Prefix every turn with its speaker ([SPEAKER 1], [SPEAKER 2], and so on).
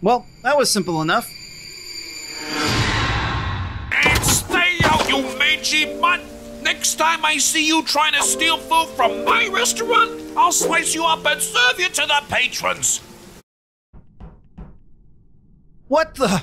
[SPEAKER 1] Well, that was simple enough.
[SPEAKER 2] And stay out, you mangy mutt! Next time I see you trying to steal food from my restaurant, I'll slice you up and serve you to the patrons!
[SPEAKER 1] What the?